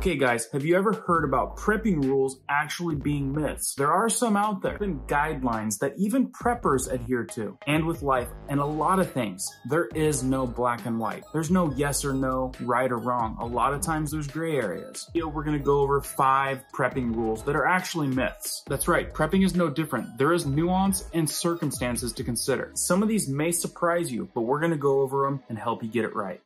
Okay guys, have you ever heard about prepping rules actually being myths? There are some out there, been guidelines that even preppers adhere to. And with life and a lot of things, there is no black and white. There's no yes or no, right or wrong. A lot of times there's gray areas. We're gonna go over five prepping rules that are actually myths. That's right, prepping is no different. There is nuance and circumstances to consider. Some of these may surprise you, but we're gonna go over them and help you get it right.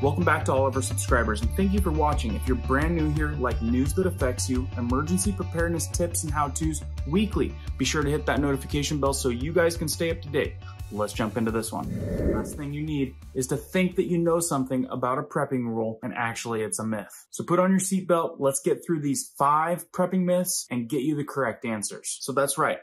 Welcome back to all of our subscribers and thank you for watching. If you're brand new here, like news that affects you, emergency preparedness tips and how-tos weekly, be sure to hit that notification bell so you guys can stay up to date. Let's jump into this one. The last thing you need is to think that you know something about a prepping rule and actually it's a myth. So put on your seatbelt, let's get through these five prepping myths and get you the correct answers. So that's right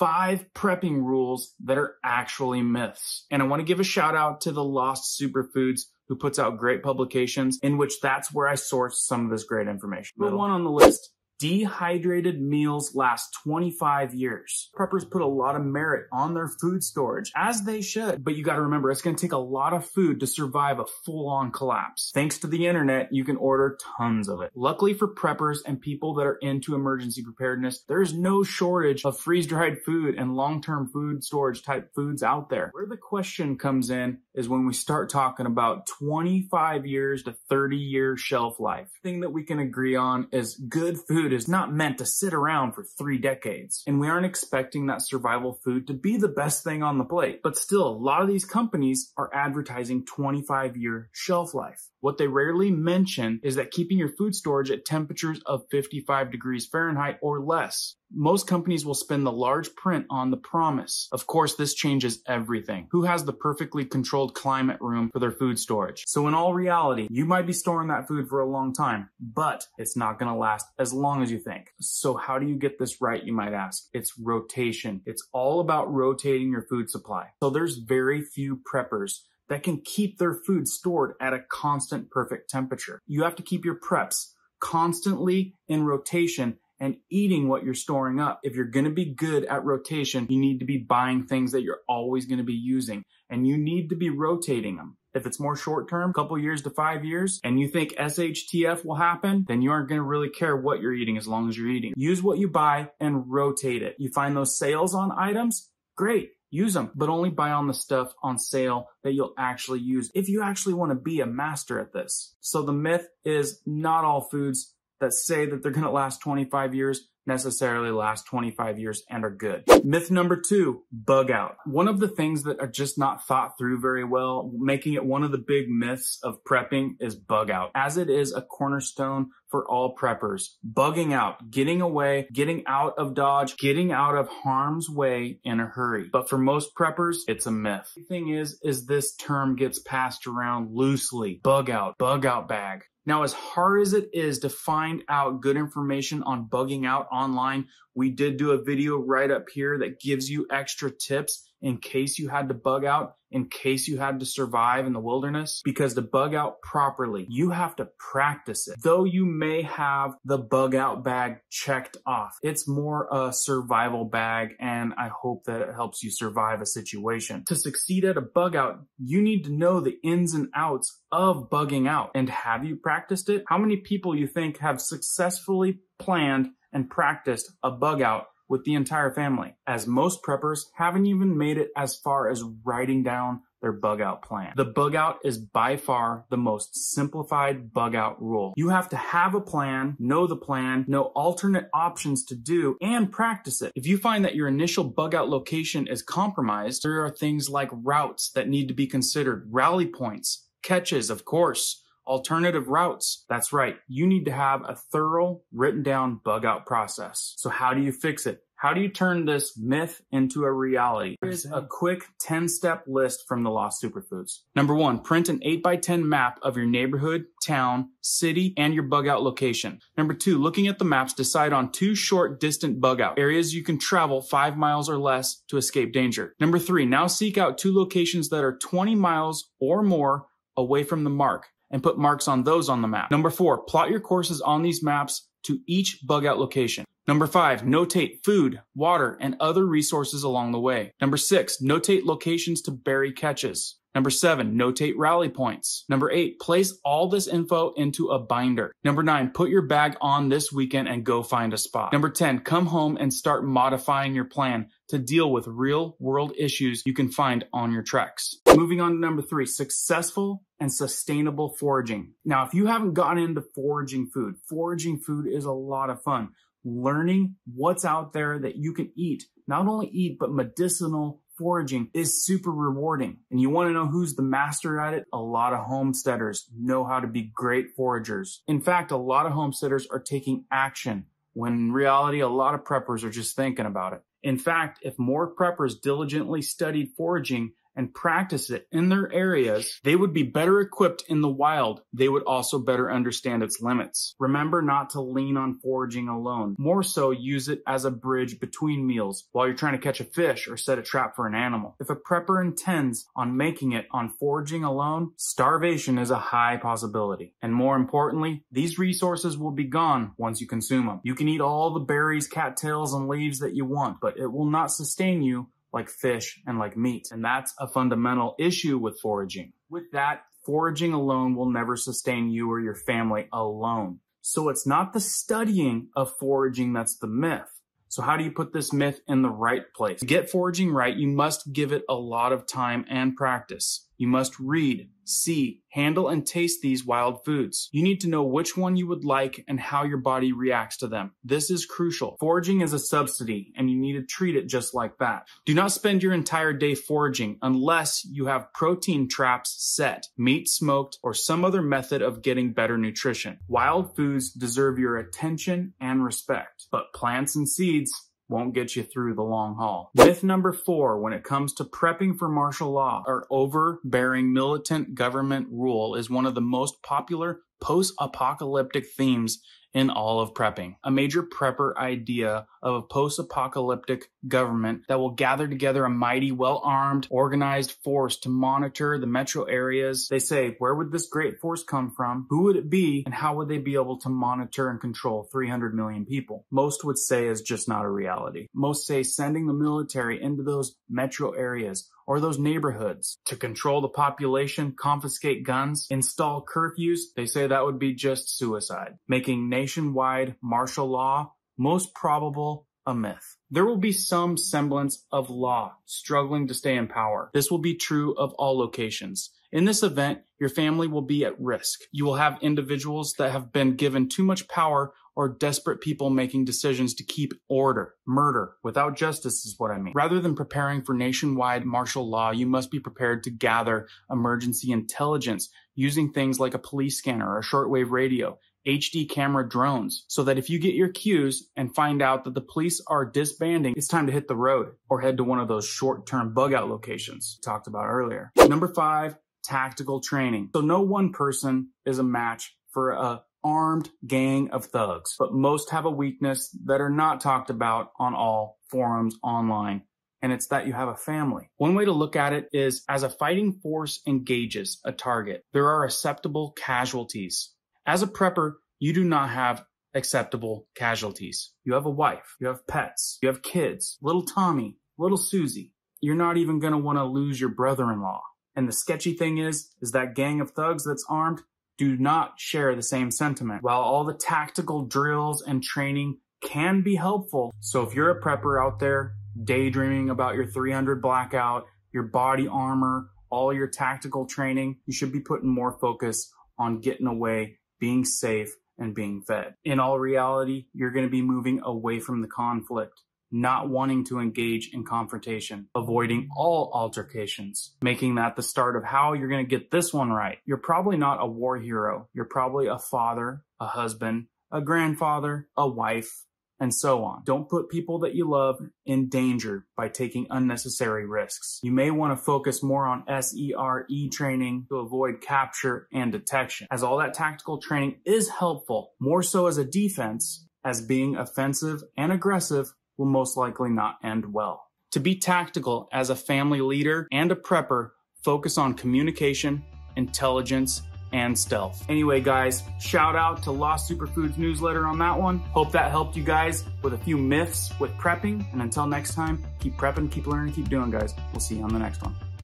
five prepping rules that are actually myths. And I want to give a shout out to the Lost Superfoods who puts out great publications in which that's where I source some of this great information. Number one on the list Dehydrated meals last 25 years. Preppers put a lot of merit on their food storage, as they should. But you gotta remember, it's gonna take a lot of food to survive a full-on collapse. Thanks to the internet, you can order tons of it. Luckily for preppers and people that are into emergency preparedness, there's no shortage of freeze-dried food and long-term food storage type foods out there. Where the question comes in is when we start talking about 25 years to 30 year shelf life. The thing that we can agree on is good food food is not meant to sit around for three decades. And we aren't expecting that survival food to be the best thing on the plate. But still, a lot of these companies are advertising 25 year shelf life. What they rarely mention is that keeping your food storage at temperatures of 55 degrees Fahrenheit or less. Most companies will spend the large print on the promise. Of course, this changes everything. Who has the perfectly controlled climate room for their food storage? So in all reality, you might be storing that food for a long time, but it's not going to last as long as you think. So how do you get this right, you might ask? It's rotation. It's all about rotating your food supply. So there's very few preppers that can keep their food stored at a constant perfect temperature. You have to keep your preps constantly in rotation and eating what you're storing up. If you're going to be good at rotation, you need to be buying things that you're always going to be using and you need to be rotating them. If it's more short term, couple years to five years, and you think SHTF will happen, then you aren't going to really care what you're eating as long as you're eating. Use what you buy and rotate it. You find those sales on items, great use them, but only buy on the stuff on sale that you'll actually use if you actually want to be a master at this. So the myth is not all foods that say that they're going to last 25 years necessarily last 25 years and are good. Myth number two, bug out. One of the things that are just not thought through very well, making it one of the big myths of prepping is bug out, as it is a cornerstone for all preppers. Bugging out, getting away, getting out of dodge, getting out of harm's way in a hurry. But for most preppers, it's a myth. The thing is, is this term gets passed around loosely. Bug out, bug out bag. Now, as hard as it is to find out good information on bugging out online, we did do a video right up here that gives you extra tips in case you had to bug out, in case you had to survive in the wilderness. Because to bug out properly, you have to practice it. Though you may have the bug out bag checked off, it's more a survival bag and I hope that it helps you survive a situation. To succeed at a bug out, you need to know the ins and outs of bugging out. And have you practiced it? How many people you think have successfully planned and practiced a bug out with the entire family, as most preppers haven't even made it as far as writing down their bug out plan. The bug out is by far the most simplified bug out rule. You have to have a plan, know the plan, know alternate options to do, and practice it. If you find that your initial bug out location is compromised, there are things like routes that need to be considered, rally points, caches, of course, alternative routes. That's right. You need to have a thorough written down bug out process. So how do you fix it? How do you turn this myth into a reality? Here's a quick 10 step list from the Lost Superfoods. Number one, print an 8 by 10 map of your neighborhood, town, city, and your bug out location. Number two, looking at the maps, decide on two short, distant bug out areas you can travel five miles or less to escape danger. Number three, now seek out two locations that are 20 miles or more away from the mark and put marks on those on the map. Number four, plot your courses on these maps to each bug out location. Number five, notate food, water, and other resources along the way. Number six, notate locations to bury caches. Number seven, notate rally points. Number eight, place all this info into a binder. Number nine, put your bag on this weekend and go find a spot. Number 10, come home and start modifying your plan to deal with real world issues you can find on your treks. Moving on to number three, successful and sustainable foraging. Now, if you haven't gotten into foraging food, foraging food is a lot of fun. Learning what's out there that you can eat, not only eat, but medicinal foraging is super rewarding. And you want to know who's the master at it? A lot of homesteaders know how to be great foragers. In fact, a lot of homesteaders are taking action when in reality, a lot of preppers are just thinking about it. In fact, if more preppers diligently studied foraging, and practice it in their areas, they would be better equipped in the wild. They would also better understand its limits. Remember not to lean on foraging alone. More so, use it as a bridge between meals while you're trying to catch a fish or set a trap for an animal. If a prepper intends on making it on foraging alone, starvation is a high possibility. And more importantly, these resources will be gone once you consume them. You can eat all the berries, cattails, and leaves that you want, but it will not sustain you like fish and like meat. And that's a fundamental issue with foraging. With that, foraging alone will never sustain you or your family alone. So it's not the studying of foraging that's the myth. So how do you put this myth in the right place? To get foraging right, you must give it a lot of time and practice. You must read, see, handle, and taste these wild foods. You need to know which one you would like and how your body reacts to them. This is crucial. Foraging is a subsidy, and you need to treat it just like that. Do not spend your entire day foraging unless you have protein traps set, meat smoked, or some other method of getting better nutrition. Wild foods deserve your attention and respect, but plants and seeds won't get you through the long haul. Myth number four, when it comes to prepping for martial law or overbearing militant government rule is one of the most popular post-apocalyptic themes in all of prepping. A major prepper idea of a post-apocalyptic government that will gather together a mighty, well-armed, organized force to monitor the metro areas. They say, where would this great force come from? Who would it be? And how would they be able to monitor and control 300 million people? Most would say is just not a reality. Most say sending the military into those metro areas or those neighborhoods to control the population, confiscate guns, install curfews, they say that would be just suicide, making nationwide martial law most probable a myth. There will be some semblance of law struggling to stay in power. This will be true of all locations. In this event, your family will be at risk. You will have individuals that have been given too much power or desperate people making decisions to keep order. Murder without justice is what I mean. Rather than preparing for nationwide martial law, you must be prepared to gather emergency intelligence using things like a police scanner or a shortwave radio. HD camera drones so that if you get your cues and find out that the police are disbanding, it's time to hit the road or head to one of those short-term bug out locations talked about earlier. Number five, tactical training. So no one person is a match for a armed gang of thugs, but most have a weakness that are not talked about on all forums online. And it's that you have a family. One way to look at it is as a fighting force engages a target, there are acceptable casualties. As a prepper, you do not have acceptable casualties. You have a wife, you have pets, you have kids, little Tommy, little Susie. You're not even going to want to lose your brother-in-law. And the sketchy thing is, is that gang of thugs that's armed do not share the same sentiment. While all the tactical drills and training can be helpful, so if you're a prepper out there daydreaming about your 300 blackout, your body armor, all your tactical training, you should be putting more focus on getting away, being safe, and being fed. In all reality, you're going to be moving away from the conflict not wanting to engage in confrontation, avoiding all altercations, making that the start of how you're going to get this one right. You're probably not a war hero. You're probably a father, a husband, a grandfather, a wife, and so on. Don't put people that you love in danger by taking unnecessary risks. You may want to focus more on SERE training to avoid capture and detection, as all that tactical training is helpful, more so as a defense as being offensive and aggressive will most likely not end well. To be tactical as a family leader and a prepper, focus on communication, intelligence, and stealth. Anyway, guys, shout out to Lost Superfoods newsletter on that one. Hope that helped you guys with a few myths with prepping. And until next time, keep prepping, keep learning, keep doing, guys. We'll see you on the next one.